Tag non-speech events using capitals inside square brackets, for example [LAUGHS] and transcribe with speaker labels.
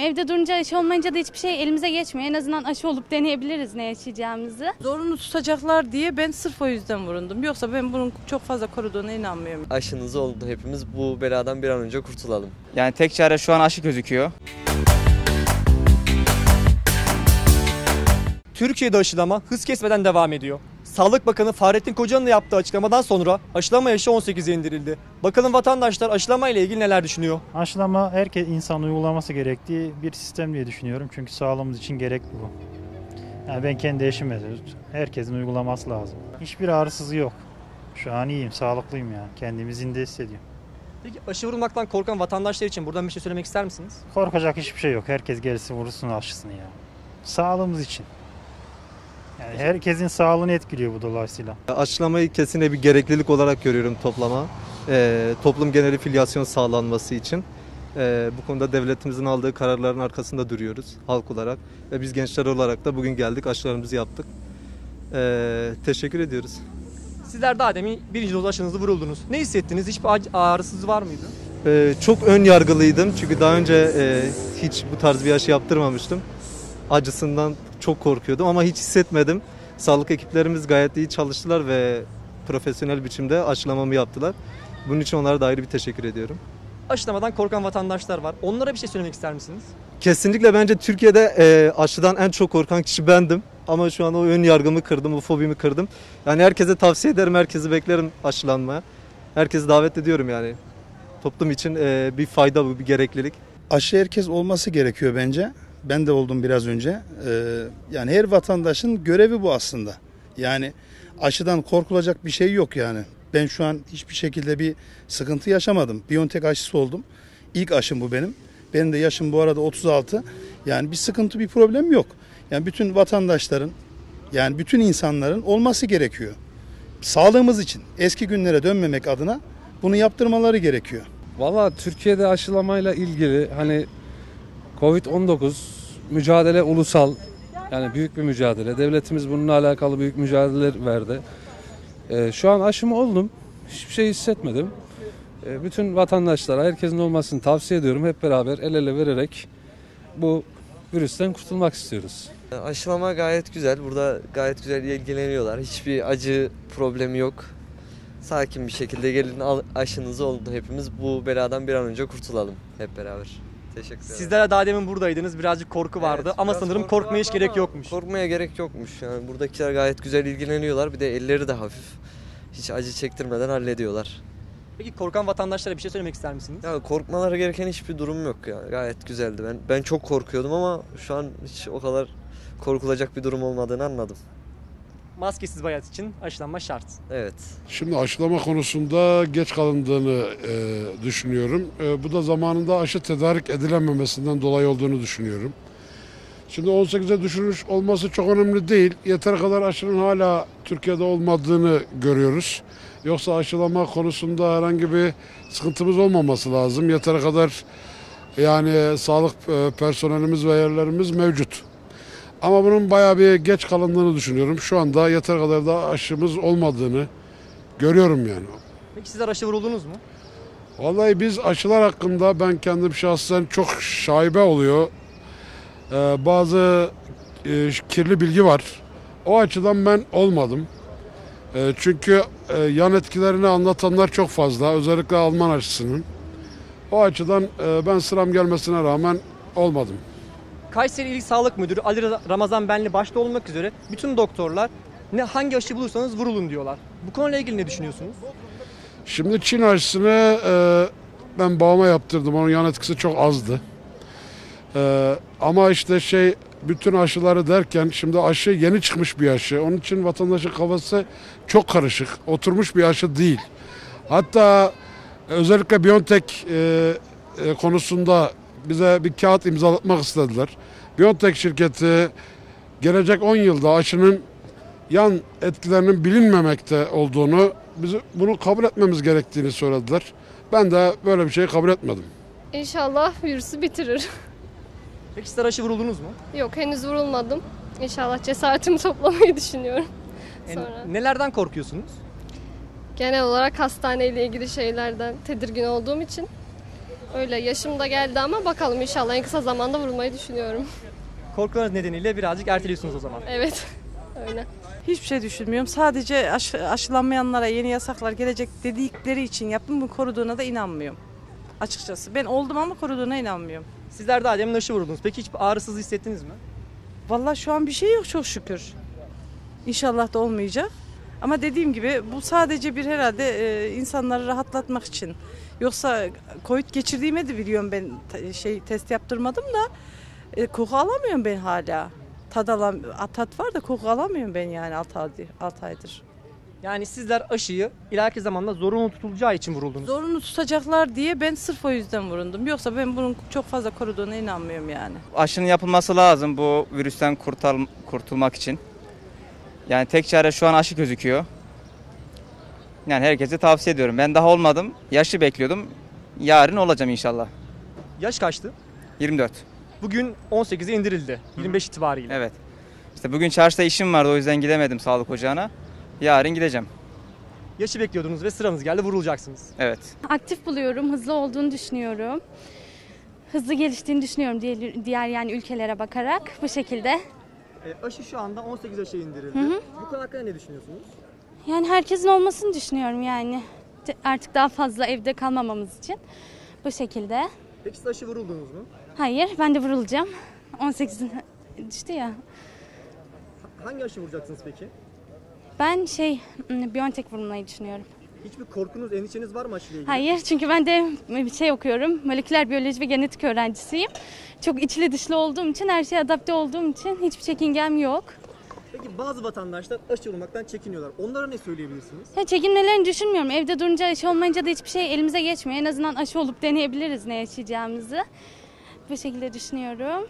Speaker 1: Evde durunca aşı olmayınca da hiçbir şey elimize geçmiyor. En azından aşı olup deneyebiliriz ne yaşayacağımızı.
Speaker 2: Zorunlu tutacaklar diye ben sırf o yüzden vurundum. Yoksa ben bunun çok fazla koruduğuna inanmıyorum.
Speaker 3: aşınız oldu. Hepimiz bu beladan bir an önce kurtulalım.
Speaker 4: Yani tek çare şu an aşı gözüküyor.
Speaker 5: Türkiye'de aşılama hız kesmeden devam ediyor. Sağlık Bakanı Fahrettin Koca'nın yaptığı açıklamadan sonra aşılama yaşı 18'e indirildi. Bakalım vatandaşlar aşılama ile ilgili neler düşünüyor?
Speaker 6: Aşılama herkes insan uygulaması gerektiği bir sistem diye düşünüyorum. Çünkü sağlığımız için gerekli bu. Yani ben kendi eşime herkesin uygulaması lazım. Hiçbir ağrısızı yok. Şu an iyiyim, sağlıklıyım yani. Kendimi zinde hissediyorum.
Speaker 5: Peki aşı vurulmaktan korkan vatandaşlar için buradan bir şey söylemek ister misiniz?
Speaker 6: Korkacak hiçbir şey yok. Herkes gelsin vursun aşısını ya. Sağlığımız için. Yani herkesin sağlığını etkiliyor bu dolayısıyla.
Speaker 7: Aşılamayı kesinlikle bir gereklilik olarak görüyorum toplama. Ee, toplum geneli filyasyon sağlanması için. Ee, bu konuda devletimizin aldığı kararların arkasında duruyoruz halk olarak. Ve biz gençler olarak da bugün geldik aşılarımızı yaptık. Ee, teşekkür ediyoruz.
Speaker 5: Sizler daha demin birinci doz aşınızı vuruldunuz. Ne hissettiniz? Hiçbir ağrısız var mıydı?
Speaker 7: Ee, çok ön yargılıydım çünkü daha önce e, hiç bu tarz bir aşı yaptırmamıştım. Acısından çok korkuyordum ama hiç hissetmedim. Sağlık ekiplerimiz gayet iyi çalıştılar ve profesyonel biçimde aşılamamı yaptılar. Bunun için onlara da ayrı bir teşekkür ediyorum.
Speaker 5: Aşılamadan korkan vatandaşlar var. Onlara bir şey söylemek ister misiniz?
Speaker 7: Kesinlikle bence Türkiye'de e, aşıdan en çok korkan kişi bendim. Ama şu an o ön yargımı kırdım, o fobimi kırdım. Yani herkese tavsiye ederim, herkesi beklerim aşılanmaya. Herkesi davet ediyorum yani. Toplum için e, bir fayda bu, bir gereklilik.
Speaker 8: Aşı herkes olması gerekiyor bence. Ben de oldum biraz önce. Ee, yani her vatandaşın görevi bu aslında. Yani aşıdan korkulacak bir şey yok yani. Ben şu an hiçbir şekilde bir sıkıntı yaşamadım. Biontech aşısı oldum. İlk aşım bu benim. Benim de yaşım bu arada 36. Yani bir sıkıntı, bir problem yok. Yani bütün vatandaşların, yani bütün insanların olması gerekiyor. Sağlığımız için eski günlere dönmemek adına bunu yaptırmaları gerekiyor.
Speaker 9: Valla Türkiye'de aşılamayla ilgili hani Covid-19 mücadele ulusal yani büyük bir mücadele. Devletimiz bununla alakalı büyük mücadeleler verdi. Ee, şu an aşımı oldum. Hiçbir şey hissetmedim. Ee, bütün vatandaşlara herkesin olmasını tavsiye ediyorum. Hep beraber el ele vererek bu virüsten kurtulmak istiyoruz.
Speaker 3: Aşılama gayet güzel. Burada gayet güzel ilgileniyorlar. Hiçbir acı problemi yok. Sakin bir şekilde gelin al, aşınız oldu. Hepimiz bu beladan bir an önce kurtulalım hep beraber. Teşekkür ederim.
Speaker 5: Sizler de daha demin buradaydınız. Birazcık korku vardı
Speaker 3: Evet,
Speaker 5: ama
Speaker 3: biraz
Speaker 5: sanırım
Speaker 3: korku
Speaker 5: korkmaya hiç
Speaker 3: vardı
Speaker 5: gerek
Speaker 3: ama
Speaker 5: yokmuş.
Speaker 3: Korkmaya gerek yokmuş. Yani buradakiler gayet güzel ilgileniyorlar. Bir de elleri de hafif. Hiç acı çektirmeden hallediyorlar.
Speaker 5: Peki korkan vatandaşlara bir şey söylemek ister misiniz?
Speaker 3: Ya korkmaları gereken hiçbir durum yok ya. Gayet güzeldi. Ben ben çok korkuyordum ama şu an hiç o kadar korkulacak bir durum olmadığını anladım.
Speaker 5: Maskesiz bir hayat için aşılanma şart.
Speaker 3: Evet.
Speaker 10: Şimdi aşılama konusunda geç kalındığını e, düşünüyorum. E, bu da zamanında aşı tedarik edilememesinden dolayı olduğunu düşünüyorum. Şimdi 18'e düşürmüş olması çok önemli değil. Yeter kadar aşının hala Türkiye'de olmadığını görüyoruz. Yoksa aşılama konusunda herhangi bir sıkıntımız olmaması lazım. Yeter kadar yani sağlık e, personelimiz ve yerlerimiz mevcut. Ama bunun bayağı bir geç kalındığını düşünüyorum. Şu anda yeter kadar da aşımız olmadığını görüyorum yani.
Speaker 5: Peki sizler aşı vuruldunuz mu?
Speaker 10: Vallahi biz aşılar hakkında ben kendim şahsen çok şaibe oluyor. Ee, bazı e, kirli bilgi var. O açıdan ben olmadım. Ee, çünkü e, yan etkilerini anlatanlar çok fazla. Özellikle Alman aşısının. O açıdan e, ben sıram gelmesine rağmen olmadım.
Speaker 5: Kayseri İl Sağlık Müdürü Ali Ramazan Benli başta olmak üzere bütün doktorlar ne hangi aşı bulursanız vurulun diyorlar. Bu konuyla ilgili ne düşünüyorsunuz?
Speaker 10: Şimdi Çin aşısını e, ben babama yaptırdım. Onun yan etkisi çok azdı. E, ama işte şey bütün aşıları derken şimdi aşı yeni çıkmış bir aşı. Onun için vatandaşın kafası çok karışık. Oturmuş bir aşı değil. Hatta özellikle Biontech e, e, konusunda bize bir kağıt imzalatmak istediler. Biontech şirketi gelecek 10 yılda aşının yan etkilerinin bilinmemekte olduğunu, biz bunu kabul etmemiz gerektiğini söylediler. Ben de böyle bir şeyi kabul etmedim.
Speaker 11: İnşallah virüsü bitirir.
Speaker 5: Peki sizler aşı vuruldunuz mu?
Speaker 11: Yok henüz vurulmadım. İnşallah cesaretimi [LAUGHS] toplamayı düşünüyorum.
Speaker 5: En-
Speaker 11: Sonra.
Speaker 5: nelerden korkuyorsunuz?
Speaker 11: Genel olarak hastaneyle ilgili şeylerden tedirgin olduğum için Öyle yaşım da geldi ama bakalım inşallah en kısa zamanda vurulmayı düşünüyorum.
Speaker 5: Korkularınız nedeniyle birazcık erteliyorsunuz o zaman.
Speaker 11: Evet. [LAUGHS] Öyle.
Speaker 2: Hiçbir şey düşünmüyorum. Sadece aşı, aşılanmayanlara yeni yasaklar gelecek dedikleri için yaptım. Bu koruduğuna da inanmıyorum. Açıkçası. Ben oldum ama koruduğuna inanmıyorum.
Speaker 5: Sizler daha demin aşı vuruldunuz. Peki hiç ağrısız hissettiniz mi?
Speaker 2: Vallahi şu an bir şey yok çok şükür. İnşallah da olmayacak. Ama dediğim gibi bu sadece bir herhalde e, insanları rahatlatmak için. Yoksa Covid geçirdiğime de biliyorum ben şey test yaptırmadım da e, koku alamıyorum ben hala. Tad, alam, tat var da koku alamıyorum ben yani 6 aydır. 6 aydır.
Speaker 5: Yani sizler aşıyı ileriki zamanda zorunlu tutulacağı için vuruldunuz.
Speaker 2: Zorunlu tutacaklar diye ben sırf o yüzden vurundum. Yoksa ben bunun çok fazla koruduğuna inanmıyorum yani.
Speaker 4: Aşının yapılması lazım bu virüsten kurtul kurtulmak için. Yani tek çare şu an aşı gözüküyor. Yani herkese tavsiye ediyorum. Ben daha olmadım. Yaşı bekliyordum. Yarın olacağım inşallah.
Speaker 5: Yaş kaçtı?
Speaker 4: 24.
Speaker 5: Bugün 18'e indirildi. 25 itibariyle.
Speaker 4: Evet. İşte bugün çarşıda işim vardı o yüzden gidemedim sağlık ocağına. Yarın gideceğim.
Speaker 5: Yaşı bekliyordunuz ve sıranız geldi vurulacaksınız.
Speaker 4: Evet.
Speaker 1: Aktif buluyorum, hızlı olduğunu düşünüyorum. Hızlı geliştiğini düşünüyorum diğer, diğer yani ülkelere bakarak bu şekilde.
Speaker 5: E, aşı şu anda 18 yaşa indirildi.
Speaker 1: Hı hı.
Speaker 5: Bu konu hakkında ne düşünüyorsunuz?
Speaker 1: Yani herkesin olmasını düşünüyorum yani. Artık daha fazla evde kalmamamız için bu şekilde.
Speaker 5: Peki siz aşı vuruldunuz mu?
Speaker 1: Hayır, ben de vurulacağım. 18 düştü ya.
Speaker 5: Hangi aşı vuracaksınız peki?
Speaker 1: Ben şey, Biontech vurulmayı düşünüyorum.
Speaker 5: Hiçbir korkunuz, endişeniz var mı aşıyla ilgili?
Speaker 1: Hayır, çünkü ben de bir şey okuyorum. Moleküler biyoloji ve genetik öğrencisiyim. Çok içli dışlı olduğum için, her şeye adapte olduğum için hiçbir çekingem yok.
Speaker 5: Peki bazı vatandaşlar aşı vurmaktan çekiniyorlar. Onlara ne söyleyebilirsiniz?
Speaker 1: Ya çekinmelerini düşünmüyorum. Evde durunca aşı olmayınca da hiçbir şey elimize geçmiyor. En azından aşı olup deneyebiliriz ne yaşayacağımızı. Bu şekilde düşünüyorum.